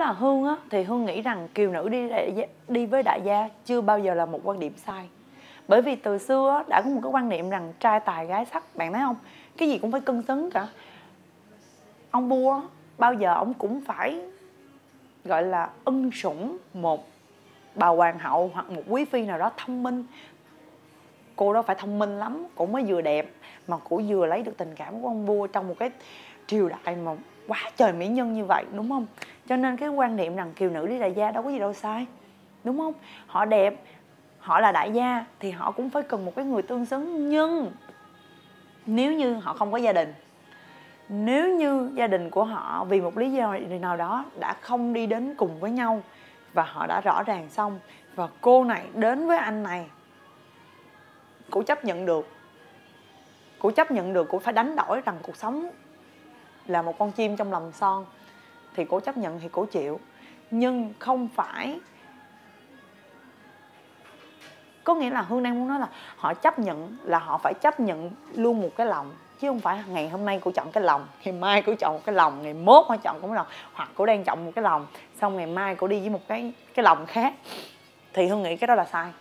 là hương á thì hương nghĩ rằng kiều nữ đi đại gia, đi với đại gia chưa bao giờ là một quan điểm sai. Bởi vì từ xưa á, đã có một cái quan niệm rằng trai tài gái sắc bạn thấy không? Cái gì cũng phải cân xứng cả. Ông vua bao giờ ông cũng phải gọi là ân sủng một bà hoàng hậu hoặc một quý phi nào đó thông minh. Cô đó phải thông minh lắm cũng mới vừa đẹp mà cô vừa lấy được tình cảm của ông vua trong một cái triều đại mà quá trời mỹ nhân như vậy, đúng không? Cho nên cái quan niệm rằng kiều nữ đi đại gia đâu có gì đâu sai, đúng không? Họ đẹp, họ là đại gia thì họ cũng phải cần một cái người tương xứng. Nhưng nếu như họ không có gia đình, nếu như gia đình của họ vì một lý do nào đó đã không đi đến cùng với nhau và họ đã rõ ràng xong và cô này đến với anh này, cô chấp nhận được, cô chấp nhận được, cô phải đánh đổi rằng cuộc sống là một con chim trong lòng son, thì cổ chấp nhận, thì cổ chịu. Nhưng không phải, có nghĩa là hương đang muốn nói là họ chấp nhận, là họ phải chấp nhận luôn một cái lòng, chứ không phải ngày hôm nay cô chọn cái lòng, ngày mai cô chọn một cái lòng, ngày mốt cô chọn cũng lòng hoặc cô đang chọn một cái lòng, xong ngày mai cô đi với một cái cái lòng khác. Thì hương nghĩ cái đó là sai.